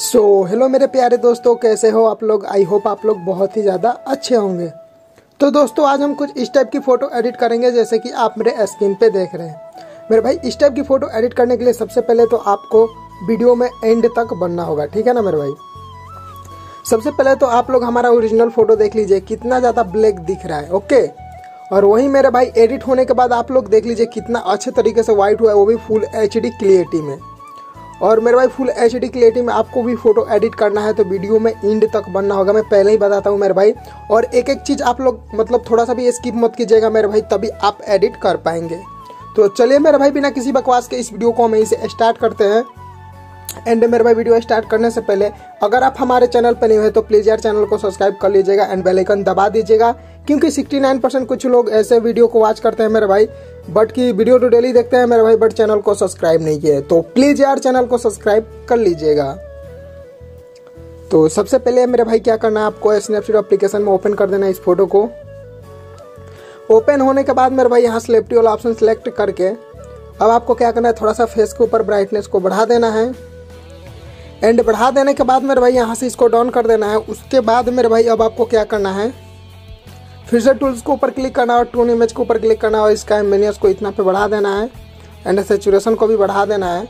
सो so, hello मेरे प्यारे दोस्तों कैसे हो आप लोग? आई होप आप लोग बहुत ही ज़्यादा अच्छे होंगे। तो दोस्तों आज हम कुछ इस टाइप की फ़ोटो एडिट करेंगे जैसे कि आप मेरे स्क्रीन पे देख रहे हैं। मेरे भाई इस टाइप की फ़ोटो एडिट करने के लिए सबसे पहले तो आपको वीडियो में एंड तक बनना होगा ठीक है ना मेरे भाई? सबसे पहले तो आप लोग हमारा ओरिजिनल फ़ोटो देख लीजिए कितना ज़्यादा ब्लैक दिख रहा है ओके और वही मेरे भाई एडिट होने के बाद आप लोग देख लीजिए कितना अच्छे तरीके से व्हाइट हुआ है वो भी फुल एच क्लियरिटी में। और मेरे भाई फुल एच डी क्लियरिटी में आपको भी फ़ोटो एडिट करना है तो वीडियो में इंड तक बनना होगा। मैं पहले ही बताता हूँ मेरे भाई। और एक एक चीज़ आप लोग मतलब थोड़ा सा भी स्किप मत कीजिएगा मेरे भाई, तभी आप एडिट कर पाएँगे। तो चलिए मेरे भाई, बिना किसी बकवास के इस वीडियो को हम यहीं से स्टार्ट करते हैं। एंड मेरे भाई वीडियो स्टार्ट करने से पहले, अगर आप हमारे चैनल पर नहीं हुए तो प्लीज़ यार चैनल को सब्सक्राइब कर लीजिएगा एंड बेल आइकन दबा दीजिएगा, क्योंकि 69 परसेंट कुछ लोग ऐसे वीडियो को वॉच करते हैं मेरे भाई बट की वीडियो तो डेली देखते हैं मेरे भाई बट चैनल को सब्सक्राइब नहीं किए तो प्लीज़ यार चैनल को सब्सक्राइब कर लीजिएगा। तो सबसे पहले मेरे भाई क्या करना है, आपको स्नैपसीड एप्लीकेशन में ओपन कर देना इस फ़ोटो को। ओपन होने के बाद मेरे भाई यहाँ सेलेक्टिव वाला ऑप्शन सेलेक्ट करके, अब आपको क्या करना है, थोड़ा सा फेस के ऊपर ब्राइटनेस को बढ़ा देना है। एंड बढ़ा देने के बाद मेरे भाई यहाँ से इसको डाउन कर देना है। उसके बाद मेरे भाई अब आपको क्या करना है? फिर से टूल्स को ऊपर क्लिक करना है और टून इमेज के ऊपर क्लिक करना है और इसका एमिनियस को इतना पे बढ़ा देना है। एंड सेचुरेशन को भी बढ़ा देना है।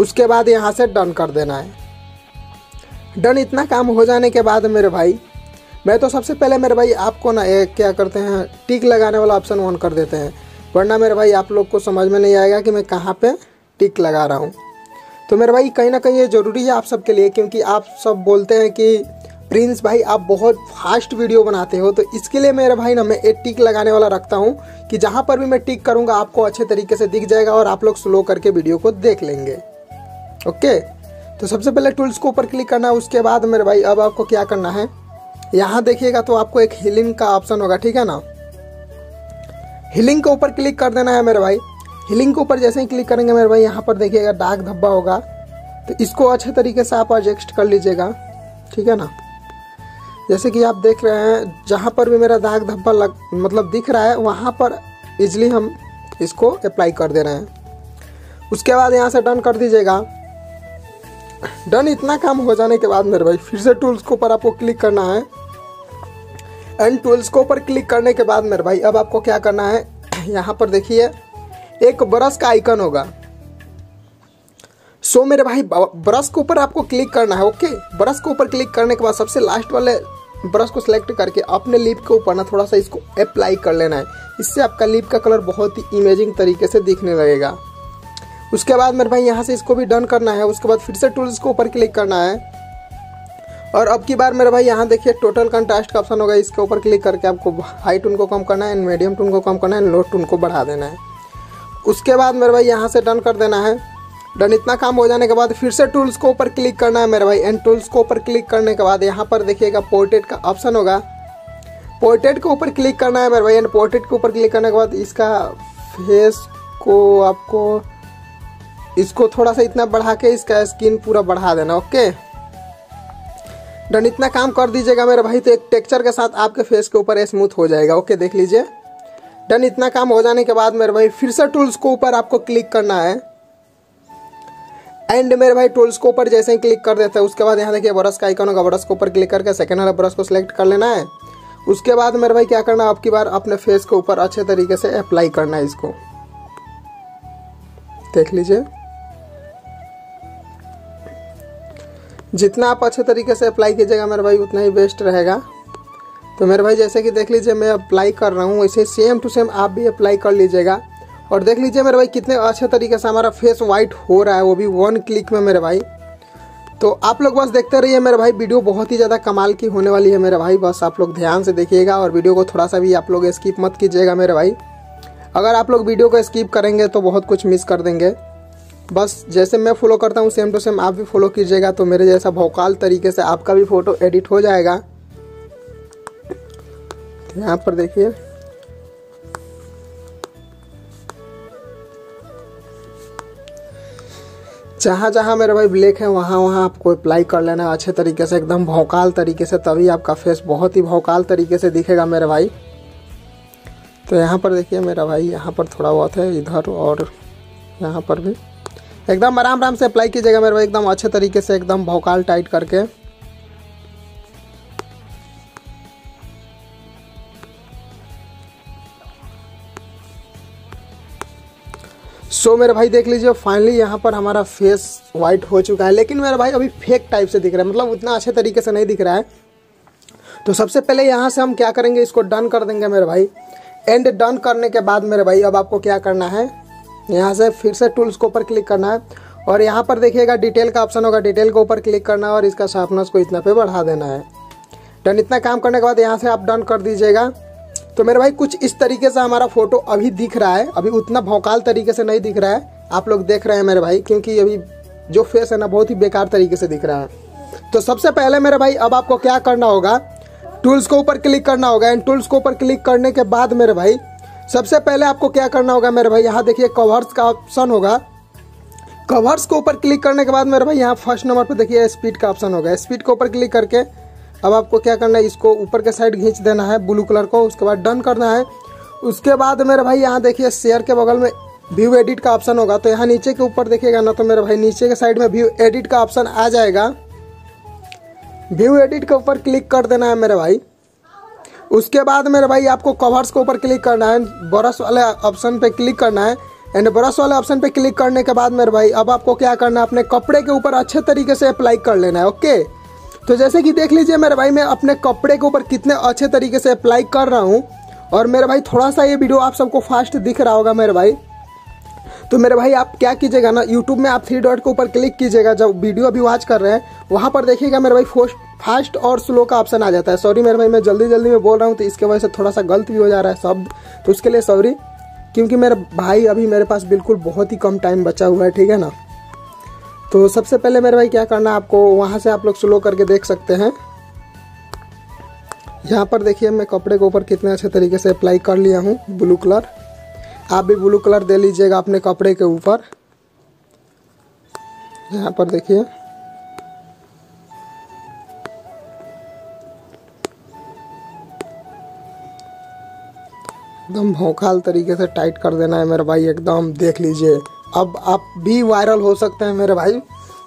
उसके बाद यहाँ से डन कर देना है। डन इतना काम हो जाने के बाद मेरे भाई, मैं तो सबसे पहले मेरे भाई आपको ना क्या करते हैं टिक लगाने वाला ऑप्शन ऑन कर देते हैं। वरना मेरे भाई आप लोग को समझ में नहीं आएगा कि मैं कहाँ पे टिक लगा रहा हूँ। तो मेरे भाई, कहीं ना कहीं ये ज़रूरी है आप सबके लिए, क्योंकि आप सब बोलते हैं कि, प्रिंस भाई, आप बहुत फास्ट वीडियो बनाते हो। तो इसके लिए मेरे भाई ना, मैं एक टिक लगाने वाला रखता हूँ कि जहाँ पर भी मैं टिक करूँगा, आपको अच्छे तरीके से दिख जाएगा और आप लोग स्लो करके वीडियो को देख लेंगे। ओके? तो सबसे पहले टूल्स को ऊपर क्लिक करना है उसके बाद मेरे भाई, अब आपको क्या करना है? यहाँ देखिएगा तो आपको एक हीलिंग का ऑप्शन होगा, ठीक है ना? हीलिंग के ऊपर क्लिक कर देना है मेरे भाई। हीलिंग के ऊपर जैसे ही क्लिक करेंगे मेरे भाई, यहाँ पर देखिएगा डार्क धब्बा होगा तो इसको अच्छे तरीके से आप एडजस्ट कर लीजिएगा, ठीक है ना? जैसे कि आप देख रहे हैं, जहाँ पर भी मेरा दाग धब्बा लग मतलब दिख रहा है, वहाँ पर इजली हम इसको अप्लाई कर दे रहे हैं। उसके बाद यहाँ से डन कर दीजिएगा। डन इतना काम हो जाने के बाद मेरे भाई, फिर से टूल्स के ऊपर आपको क्लिक करना है। एंड टूल्स के ऊपर क्लिक करने के बाद मेरे भाई, अब आपको क्या करना है, यहाँ पर देखिए एक ब्रश का आइकन होगा। सो मेरे भाई, ब्रश के ऊपर आपको क्लिक करना है ओके ब्रश के ऊपर क्लिक करने के बाद सबसे लास्ट वाले ब्रश को सिलेक्ट करके अपने लिप के ऊपर ना थोड़ा सा इसको अप्लाई कर लेना है। इससे आपका लिप का कलर बहुत ही इमेजिंग तरीके से दिखने लगेगा। उसके बाद मेरे भाई, यहाँ से इसको भी डन करना है, उसके बाद फिर से टूल्स के ऊपर क्लिक करना है। और अब की बार मेरे भाई, यहाँ देखिए टोटल कंट्रास्ट का ऑप्शन होगा, इसके ऊपर क्लिक करके आपको हाई टून को कम करना है एंड मीडियम टून को कम करना है एंड लो टून को बढ़ा देना है। उसके बाद मेरे भाई यहाँ से डन कर देना है। डन इतना काम हो जाने के बाद फिर से टूल्स को ऊपर क्लिक करना है मेरे भाई। एंड टूल्स को ऊपर क्लिक करने के बाद यहाँ पर देखिएगा पोर्ट्रेट का ऑप्शन होगा। पोर्ट्रेट के ऊपर क्लिक करना है मेरे भाई। एंड पोर्ट्रेट के ऊपर क्लिक करने के बाद इसका फेस को आपको इसको थोड़ा सा इतना बढ़ा के इसका स्किन पूरा बढ़ा देना ओके डन इतना काम कर दीजिएगा मेरे भाई तो एक टेक्चर के साथ आपके फेस के ऊपर स्मूथ हो जाएगा ओके देख लीजिए। डन इतना काम हो जाने के बाद मेरे भाई फिर से टूल्स को ऊपर आपको क्लिक करना है। एंड मेरे भाई टूल्स को ऊपर जैसे ही क्लिक कर देते हैं, उसके बाद यहाँ देखिए ब्रश का आइकन होगा। ब्रश के ऊपर क्लिक करके सेकेंड वाला ब्रश को सिलेक्ट कर लेना है। उसके बाद मेरे भाई क्या करना है, आपकी बार अपने फेस के ऊपर अच्छे तरीके से अप्लाई करना है इसको। देख लीजिए। जितना आप अच्छे तरीके से अप्लाई कीजिएगा मेरे भाई, उतना ही बेस्ट रहेगा। तो मेरे भाई, जैसे कि देख लीजिए, मैं अप्लाई कर रहा हूँ वैसे सेम टू सेम आप भी अप्लाई कर लीजिएगा। और देख लीजिए मेरे भाई, कितने अच्छे तरीके से हमारा फेस वाइट हो रहा है, वो भी वन क्लिक में मेरे भाई। तो आप लोग बस देखते रहिए मेरे भाई, वीडियो बहुत ही ज़्यादा कमाल की होने वाली है मेरे भाई, बस आप लोग ध्यान से देखिएगा और वीडियो को थोड़ा सा भी आप लोग स्किप मत कीजिएगा मेरे भाई। अगर आप लोग वीडियो को स्किप करेंगे तो बहुत कुछ मिस कर देंगे। बस जैसे मैं फॉलो करता हूँ सेम टू सेम आप भी फॉलो कीजिएगा तो मेरे जैसा भौकाल तरीके से आपका भी फ़ोटो एडिट हो जाएगा। यहाँ पर देखिए। जहाँ जहाँ मेरे भाई ब्लैक है, वहाँ वहाँ आपको अप्लाई कर लेना अच्छे तरीके से, एकदम भौकाल तरीके से, तभी आपका फेस बहुत ही भौकाल तरीके से दिखेगा मेरे भाई। तो यहाँ पर देखिए मेरा भाई, यहाँ पर थोड़ा बहुत है, इधर और यहाँ पर भी। एकदम आराम आराम से अप्लाई कीजिएगा मेरे भाई, एकदम अच्छे तरीके से, एकदम भौकाल टाइट करके। सो so, मेरे भाई देख लीजिए फाइनली यहाँ पर हमारा फेस वाइट हो चुका है लेकिन मेरा भाई अभी फेक टाइप से दिख रहा है। मतलब उतना अच्छे तरीके से नहीं दिख रहा है। तो सबसे पहले यहाँ से हम क्या करेंगे इसको डन कर देंगे मेरे भाई। एंड डन करने के बाद मेरे भाई अब आपको क्या करना है? यहाँ से फिर से टूल्स के ऊपर क्लिक करना है। और यहाँ पर देखिएगा डिटेल का ऑप्शन होगा डिटेल के ऊपर क्लिक करना है और इसका शार्पनेस को इतना पे बढ़ा देना है। डन इतना काम करने के बाद यहाँ से आप डन कर दीजिएगा। तो मेरे भाई, कुछ इस तरीके से हमारा फ़ोटो अभी दिख रहा है। अभी उतना भौकाल तरीके से नहीं दिख रहा है। आप लोग देख रहे हैं मेरे भाई, क्योंकि अभी जो फेस है ना, बहुत ही बेकार तरीके से दिख रहा है। तो सबसे पहले मेरे भाई, अब आपको क्या करना होगा? टूल्स के ऊपर क्लिक करना होगा। एंड टूल्स के ऊपर क्लिक करने के बाद मेरे भाई, सबसे पहले आपको क्या करना होगा मेरे भाई, यहाँ देखिए कवर्स का ऑप्शन होगा। कवर्स के ऊपर क्लिक करने के बाद मेरे भाई, यहाँ फ़र्स्ट नंबर पर देखिए स्पीड का ऑप्शन होगा। स्पीड के ऊपर क्लिक करके अब आपको क्या करना है, इसको ऊपर के साइड खींच देना है ब्लू कलर को, उसके बाद डन करना है। उसके बाद मेरे भाई, यहाँ देखिए शेयर के बगल में व्यू एडिट का ऑप्शन होगा। तो यहाँ नीचे के ऊपर देखिएगा ना तो मेरे भाई, नीचे के साइड में व्यू एडिट का ऑप्शन आ जाएगा। व्यू एडिट के ऊपर क्लिक कर देना है मेरे भाई। उसके बाद मेरे भाई, आपको कवर्स के ऊपर क्लिक करना है। ब्रश वाले ऑप्शन पे क्लिक करना है। एंड ब्रश वाले ऑप्शन पे क्लिक करने के बाद मेरे भाई, अब आपको क्या करना है, अपने कपड़े के ऊपर अच्छे तरीके से अप्लाई कर लेना है ओके तो जैसे कि देख लीजिए, मेरे भाई, मैं अपने कपड़े के ऊपर कितने अच्छे तरीके से अप्लाई कर रहा हूँ। और मेरे भाई, थोड़ा सा ये वीडियो आप सबको फास्ट दिख रहा होगा मेरे भाई। तो मेरे भाई, आप क्या कीजिएगा ना यूट्यूब में आप थ्री डॉट के ऊपर क्लिक कीजिएगा, जब वीडियो अभी वॉच कर रहे हैं, वहाँ पर देखिएगा मेरे भाई फास्ट और स्लो का ऑप्शन आ जाता है। सॉरी मेरे भाई, मैं जल्दी जल्दी में बोल रहा हूँ तो इसके वजह से थोड़ा सा गलत भी हो जा रहा है शब्द तो उसके लिए सॉरी क्योंकि मेरे भाई अभी मेरे पास बिल्कुल बहुत ही कम टाइम बचा हुआ है, ठीक है ना? तो सबसे पहले मेरे भाई क्या करना है, आपको वहाँ से आप लोग स्लो करके देख सकते हैं। यहाँ पर देखिए, मैं कपड़े के ऊपर कितने अच्छे तरीके से अप्लाई कर लिया हूँ ब्लू कलर आप भी ब्लू कलर दे लीजिएगा अपने कपड़े के ऊपर। यहाँ पर देखिए। एकदम भौकाल तरीके से टाइट कर देना है मेरे भाई, एकदम देख लीजिए। अब आप भी वायरल हो सकते हैं मेरे भाई।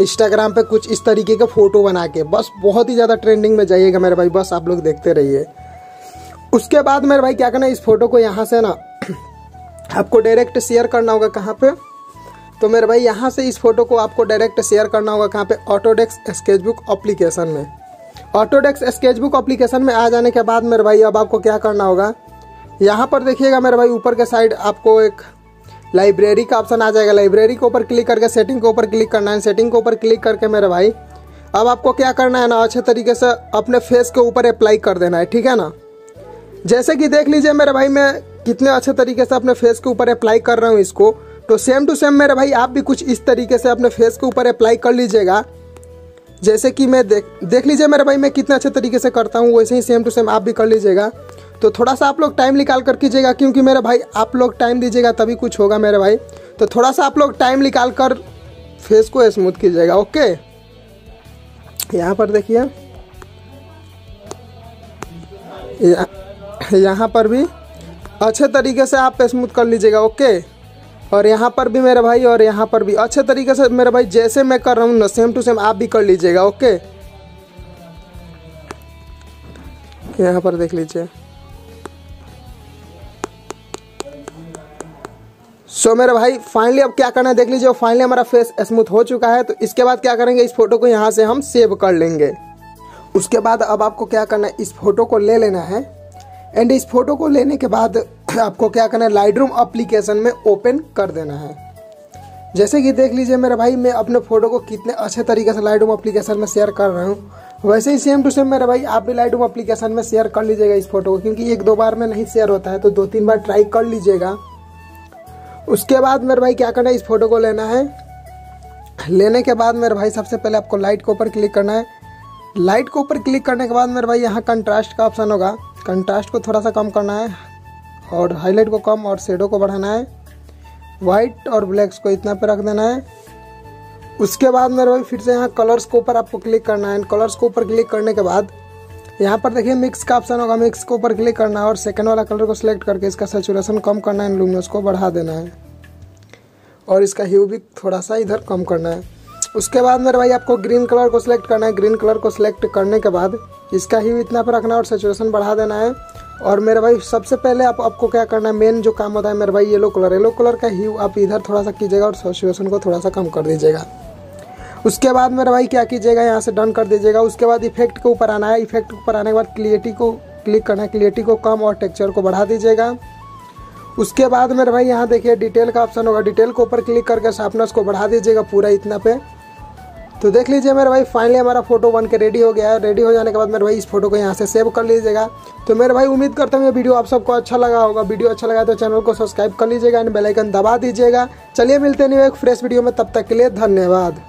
इंस्टाग्राम पे कुछ इस तरीके का फ़ोटो बना के। बस बहुत ही ज़्यादा ट्रेंडिंग में जाइएगा मेरे भाई, बस आप लोग देखते रहिए। उसके बाद मेरे भाई क्या करना है, इस फ़ोटो को यहाँ से ना आपको डायरेक्ट शेयर करना होगा कहाँ पे? तो मेरे भाई यहाँ से इस फ़ोटो को आपको डायरेक्ट शेयर करना होगा कहाँ पे? ऑटोडेक्स स्केचबुक अप्लीकेशन में। ऑटोडेक्स स्केचबुक अप्लीकेशन में आ जाने के बाद मेरे भाई अब आपको क्या करना होगा? यहाँ पर देखिएगा मेरे भाई, ऊपर के साइड आपको एक लाइब्रेरी का ऑप्शन आ जाएगा। लाइब्रेरी के ऊपर क्लिक करके सेटिंग के ऊपर क्लिक करना है। सेटिंग के ऊपर क्लिक करके मेरे भाई, अब आपको क्या करना है ना, अच्छे तरीके से अपने फेस के ऊपर अप्लाई कर देना है, ठीक है ना? जैसे कि देख लीजिए मेरे भाई, मैं कितने अच्छे तरीके से अपने फेस के ऊपर अप्लाई कर रहा हूँ इसको। तो सेम टू सेम मेरे भाई, आप भी कुछ इस तरीके से अपने फेस के ऊपर अप्लाई कर लीजिएगा। जैसे कि मैं देख देख लीजिए मेरे भाई, मैं कितने अच्छे तरीके से करता हूँ, वैसे ही सेम टू सेम आप भी कर लीजिएगा। तो थोड़ा सा आप लोग टाइम निकाल कर कीजिएगा, क्योंकि मेरे भाई, आप लोग टाइम दीजिएगा, तभी कुछ होगा मेरे भाई। तो थोड़ा सा आप लोग टाइम निकाल कर फेस को स्मूथ कीजिएगा ओके यहाँ पर देखिए। यहाँ पर भी अच्छे तरीके से आप स्मूथ कर लीजिएगा ओके और यहाँ पर भी मेरे भाई, और यहाँ पर भी अच्छे तरीके से मेरे भाई, जैसे मैं कर रहा हूँ ना सेम टू सेम आप भी कर लीजिएगा ओके यहाँ पर देख लीजिए। सो so, मेरे भाई फाइनली अब क्या करना है? देख लीजिए फाइनली हमारा फेस स्मूथ हो चुका है तो इसके बाद क्या करेंगे? इस फ़ोटो को यहाँ से हम सेव कर लेंगे। उसके बाद अब आपको क्या करना है? इस फ़ोटो को ले लेना है। एंड इस फ़ोटो को लेने के बाद आपको क्या करना है? लाइट रूम अप्लीकेशन में ओपन कर देना है। जैसे कि देख लीजिए मेरे भाई मैं अपने फ़ोटो को कितने अच्छे तरीके से लाइट रूम अप्लीकेशन में शेयर कर रहा हूँ। वैसे ही सेम टू सेम मेरे भाई आप भी लाइट रूम अप्लीकेशन में शेयर कर लीजिएगा इस फ़ोटो को क्योंकि एक दो बार में नहीं शेयर होता है तो दो तीन बार ट्राई कर लीजिएगा। उसके बाद मेरे भाई क्या करना है? इस फ़ोटो को लेना है। लेने के बाद मेरे भाई सबसे पहले आपको लाइट के ऊपर क्लिक करना है। लाइट के ऊपर क्लिक करने के बाद मेरे भाई यहाँ कंट्रास्ट का ऑप्शन होगा। कंट्रास्ट को थोड़ा सा कम करना है और हाईलाइट को कम और शेडो को बढ़ाना है। वाइट और ब्लैक्स को इतना पे रख देना है। उसके बाद मेरे भाई फिर से यहाँ कलर्स के ऊपर आपको क्लिक करना है। कलर्स के ऊपर क्लिक करने के बाद यहाँ पर देखिए मिक्स का ऑप्शन होगा मिक्स के ऊपर क्लिक करना है और सेकंड वाला कलर को सिलेक्ट करके इसका सेचुरेशन कम करना है लूमिनस को बढ़ा देना है। और इसका ह्यू भी थोड़ा सा इधर कम करना है। उसके बाद मेरे भाई आपको ग्रीन कलर को सिलेक्ट करना है। ग्रीन कलर को सिलेक्ट करने के बाद इसका ह्यू इतना पर रखना है और सेचुरेशन बढ़ा देना है। और मेरे भाई सबसे पहले आप, आपको क्या करना है? मेन जो काम होता है, मेरे भाई येलो कलर येलो कलर का ह्यू आप इधर थोड़ा सा कीजिएगा और सेचुरेशन को थोड़ा सा कम कर दीजिएगा। उसके बाद मेरे भाई क्या कीजिएगा, यहाँ से डन कर दीजिएगा। उसके बाद इफ़ेक्ट के ऊपर आना है। इफ़ेक्ट के ऊपर आने के बाद क्लियरिटी को क्लिक करना है। क्लियरिटी को कम और टेक्चर को बढ़ा दीजिएगा। उसके बाद मेरे भाई यहाँ देखिए डिटेल का ऑप्शन होगा। डिटेल के ऊपर क्लिक करके शार्पनेस को बढ़ा दीजिएगा पूरा इतना पे। तो देख लीजिए मेरे भाई फाइनली हमारा फ़ोटो बन के रेडी हो गया है। रेडी हो जाने के बाद मेरे भाई इस फ़ोटो को यहाँ से सेव कर लीजिएगा। तो मेरे भाई, उम्मीद करता हूँ ये वीडियो आप सबको अच्छा लगा होगा। वीडियो अच्छा लगा तो चैनल को सब्सक्राइब कर लीजिएगा। एंड बेल आइकन दबा दीजिएगा। चलिए मिलते नहीं एक फ्रेश वीडियो में। तब तक के लिए धन्यवाद।